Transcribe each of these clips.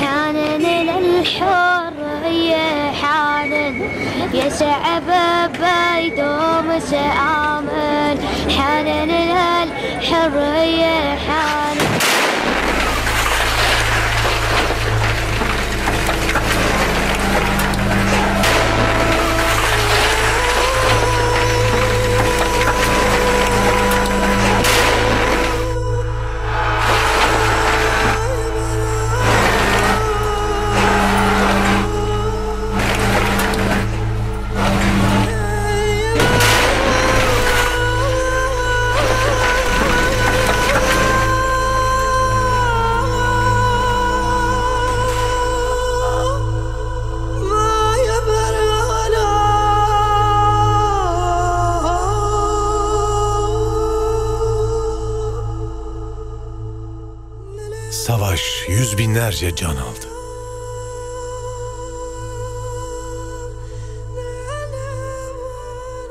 حانن للحرية حانن. يسعى بيدوم سآمن. حانن للحرية حانن. Savaş yüz binlerce can aldı.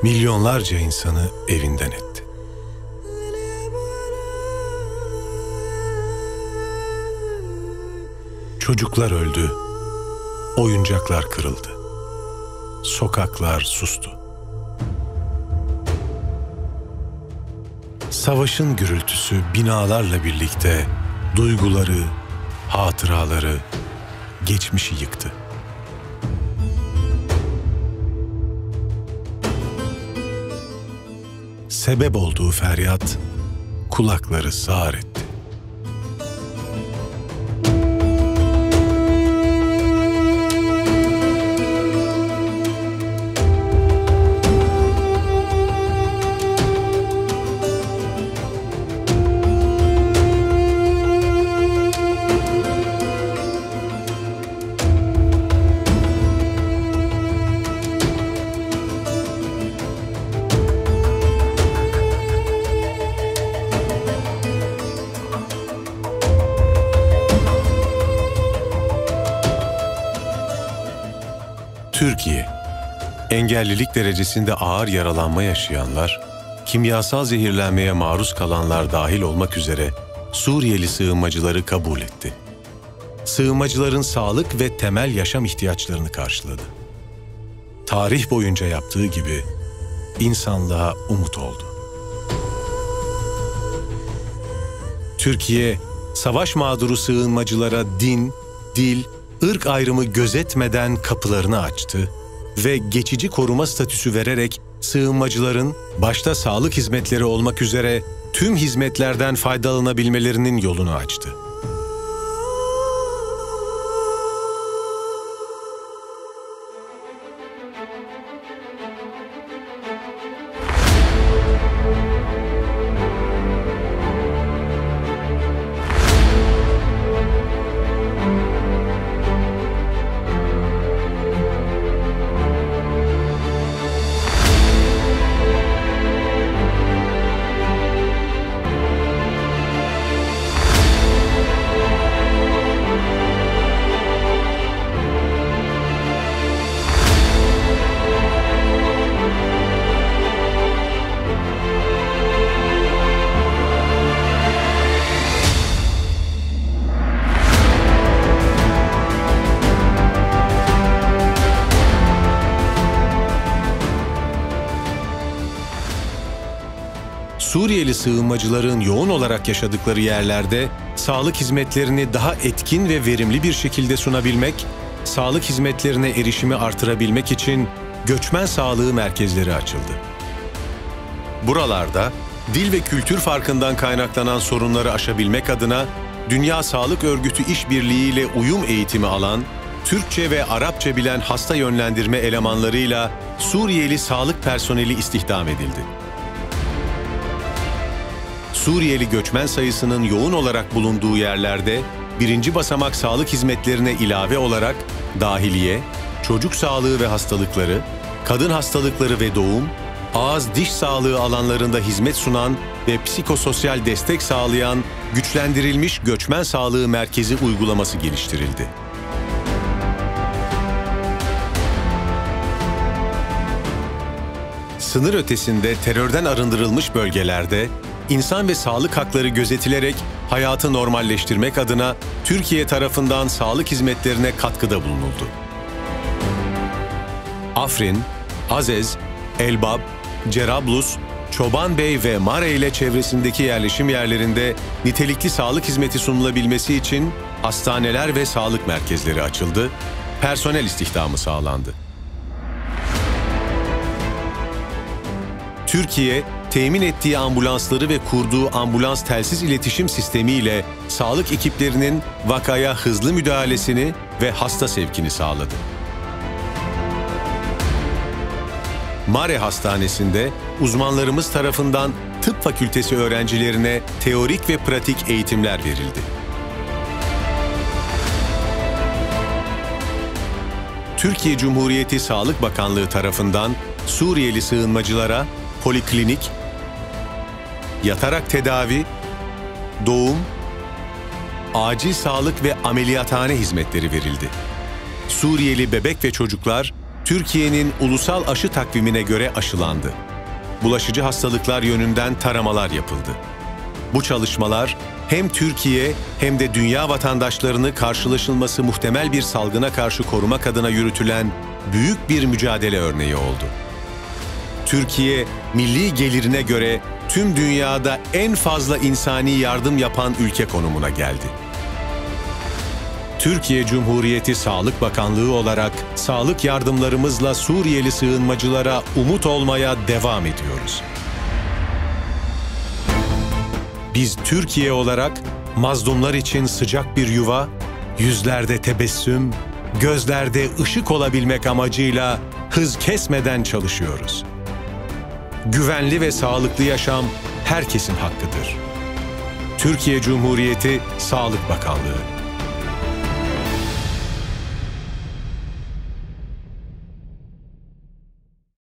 Milyonlarca insanı evinden etti. Çocuklar öldü, oyuncaklar kırıldı. Sokaklar sustu. Savaşın gürültüsü binalarla birlikte duyguları, hatıraları, geçmişi yıktı. Sebep olduğu feryat kulakları sağır etti. Türkiye, engellilik derecesinde ağır yaralanma yaşayanlar, kimyasal zehirlenmeye maruz kalanlar dahil olmak üzere Suriyeli sığınmacıları kabul etti. Sığınmacıların sağlık ve temel yaşam ihtiyaçlarını karşıladı. Tarih boyunca yaptığı gibi insanlığa umut oldu. Türkiye, savaş mağduru sığınmacılara din, dil, ırk ayrımı gözetmeden kapılarını açtı ve geçici koruma statüsü vererek sığınmacıların başta sağlık hizmetleri olmak üzere tüm hizmetlerden faydalanabilmelerinin yolunu açtı. Suriyeli sığınmacıların yoğun olarak yaşadıkları yerlerde sağlık hizmetlerini daha etkin ve verimli bir şekilde sunabilmek, sağlık hizmetlerine erişimi artırabilmek için göçmen sağlığı merkezleri açıldı. Buralarda dil ve kültür farkından kaynaklanan sorunları aşabilmek adına Dünya Sağlık Örgütü işbirliği ile uyum eğitimi alan, Türkçe ve Arapça bilen hasta yönlendirme elemanlarıyla Suriyeli sağlık personeli istihdam edildi. Suriyeli göçmen sayısının yoğun olarak bulunduğu yerlerde birinci basamak sağlık hizmetlerine ilave olarak dahiliye, çocuk sağlığı ve hastalıkları, kadın hastalıkları ve doğum, ağız diş sağlığı alanlarında hizmet sunan ve psikososyal destek sağlayan güçlendirilmiş göçmen sağlığı merkezi uygulaması geliştirildi. Sınır ötesinde terörden arındırılmış bölgelerde insan ve sağlık hakları gözetilerek hayatı normalleştirmek adına Türkiye tarafından sağlık hizmetlerine katkıda bulunuldu. Afrin, Azez, Elbap, Cerablus, Çobanbey ve Mare ile çevresindeki yerleşim yerlerinde nitelikli sağlık hizmeti sunulabilmesi için hastaneler ve sağlık merkezleri açıldı, personel istihdamı sağlandı. Türkiye, temin ettiği ambulansları ve kurduğu ambulans telsiz iletişim sistemiyle sağlık ekiplerinin vakaya hızlı müdahalesini ve hasta sevkini sağladı. Mare Hastanesi'nde uzmanlarımız tarafından tıp fakültesi öğrencilerine teorik ve pratik eğitimler verildi. Türkiye Cumhuriyeti Sağlık Bakanlığı tarafından Suriyeli sığınmacılara poliklinik, yatarak tedavi, doğum, acil sağlık ve ameliyathane hizmetleri verildi. Suriyeli bebek ve çocuklar Türkiye'nin ulusal aşı takvimine göre aşılandı. Bulaşıcı hastalıklar yönünden taramalar yapıldı. Bu çalışmalar hem Türkiye hem de dünya vatandaşlarını karşılaşılması muhtemel bir salgına karşı korumak adına yürütülen büyük bir mücadele örneği oldu. Türkiye, milli gelirine göre tüm dünyada en fazla insani yardım yapan ülke konumuna geldi. Türkiye Cumhuriyeti Sağlık Bakanlığı olarak sağlık yardımlarımızla Suriyeli sığınmacılara umut olmaya devam ediyoruz. Biz Türkiye olarak mazlumlar için sıcak bir yuva, yüzlerde tebessüm, gözlerde ışık olabilmek amacıyla hız kesmeden çalışıyoruz. Güvenli ve sağlıklı yaşam herkesin hakkıdır. Türkiye Cumhuriyeti Sağlık Bakanlığı